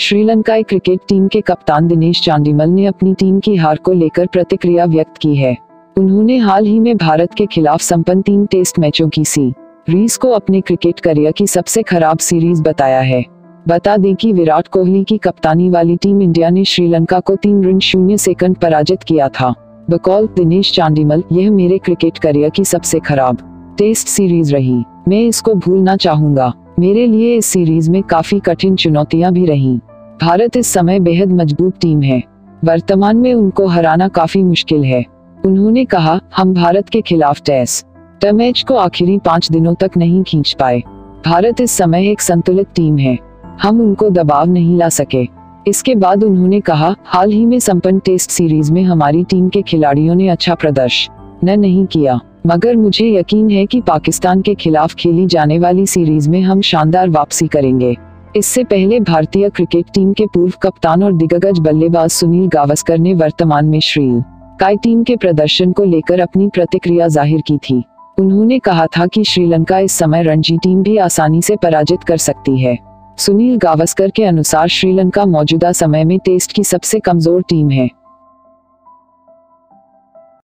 श्रीलंकाई cricket team के कप्तान दिनेश चांडीमल ने अपनी टीम की हार को लेकर प्रतिक्रिया व्यक्त की है। उन्होंने हाल ही में भारत के खिलाफ संपन्न तीन टेस्ट मैचों की सी रीज को अपने क्रिकेट करियर की सबसे खराब सीरीज़ बताया है। बता दें कि विराट कोहली की कप्तानी वाली टीम इंडिया ने श्रीलंका को तीन रन शून्य सेकंड पराजित किया था। बकौल, दिनेश चांडीमल, यह मेरे क्रिकेट करियर की सबसे खराब टेस्ट सीरीज़ रही। मैं इसको भूलना चाहूँगा। मेरे लिए इस सीरीज़ में काफ़ी कठिन चुनौतियाँ भी रहीं। भारत इस समय बेहद मज़बूत टीम है। वर्तमान में उनको हराना काफ़ी मुश्किल है। उन्होंने कहा, हम भारत के खिलाफ टेस्ट मैच को आखिरी पाँच दिनों तक नहीं खींच पाए। भारत इस समय एक संतुलित टीम है। हम उनको दबाव नहीं ला सके। इसके बाद उन्होंने कहा, हाल ही में संपन्न टेस्ट सीरीज़ में हमारी टीम के खिलाड़ियों ने अच्छा प्रदर्शन नहीं किया। मगर मुझे यकीन है कि पाकिस्तान के खिलाफ खेली जाने वाली सीरीज़ में हम शानदार वापसी करेंगे। इससे पहले भारतीय क्रिकेट टीम के पूर्व कप्तान और दिग्गज बल्लेबाज सुनील गावस्कर ने वर्तमान में श्री काय टीम के प्रदर्शन को लेकर अपनी प्रतिक्रिया ज़ाहिर की थी। उन्होंने कहा था कि श्रीलंका इस समय रणजी टीम भी आसानी से पराजित कर सकती है। सुनील गावस्कर के अनुसार श्रीलंका मौजूदा समय में टेस्ट की सबसे कमज़ोर टीम है।